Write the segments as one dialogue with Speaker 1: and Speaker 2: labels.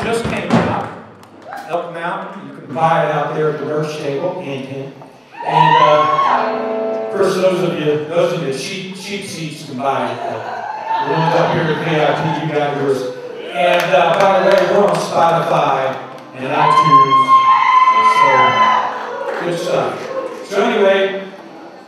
Speaker 1: just came out, Elk Mountain. You can buy it out there at the nurse table, hint, hint. And uh, first, those of you, those of you cheap, cheap seats can buy it. Uh, the ones up here at VIP, you got yours. And uh, by the way, we're on Spotify and iTunes, so good stuff. So anyway,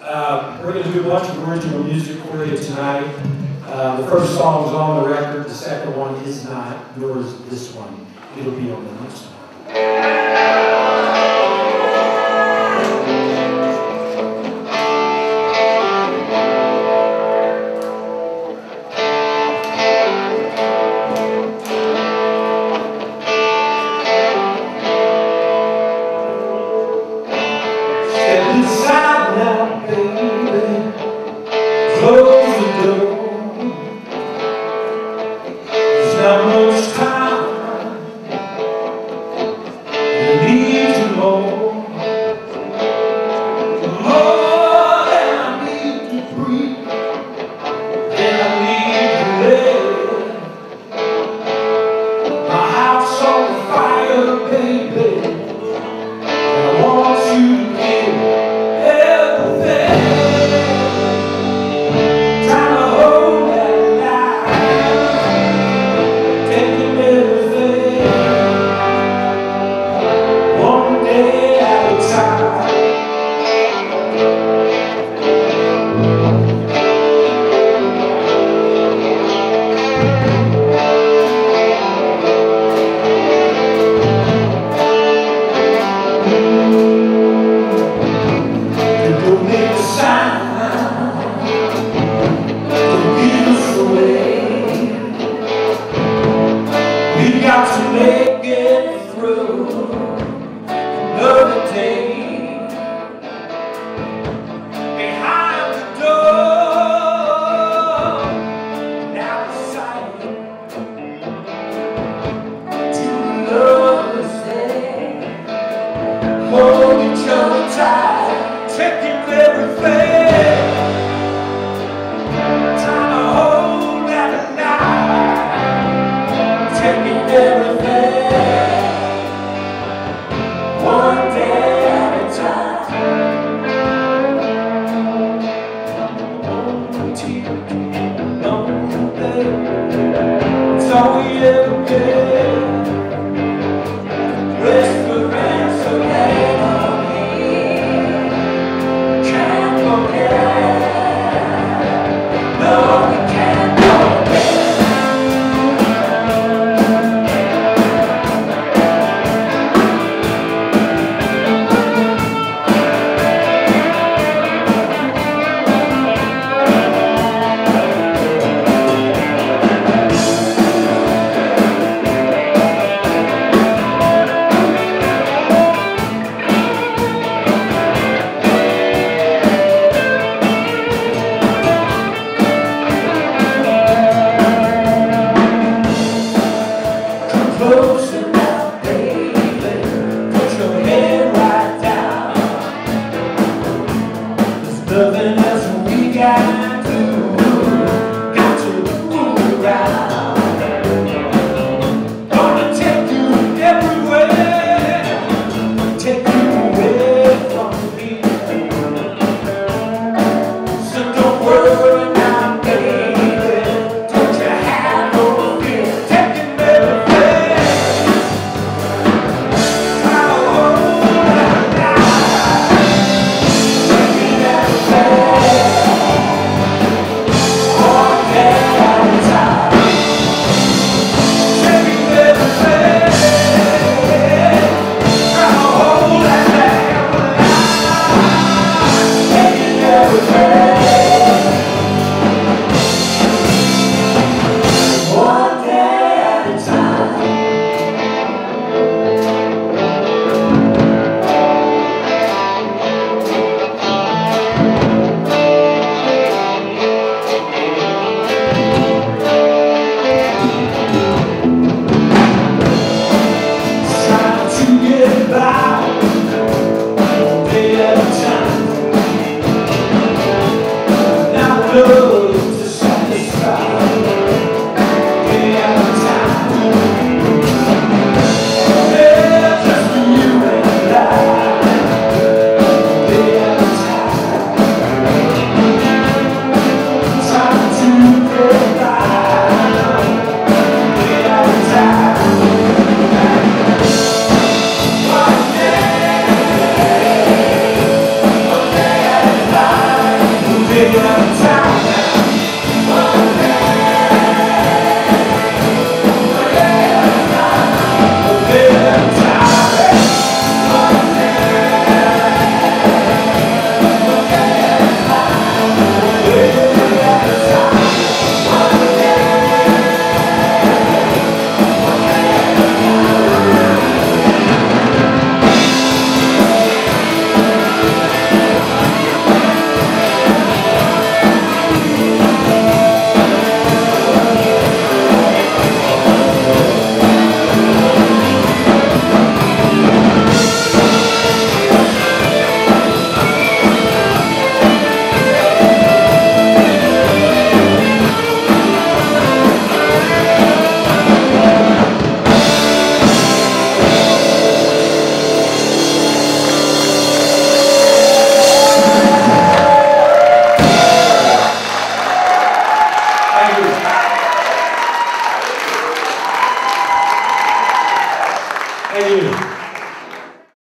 Speaker 1: uh, we're going to do a bunch of original music for you tonight. Uh, the first song is on the record, the second one is not, nor is this one. It'll be on the next one.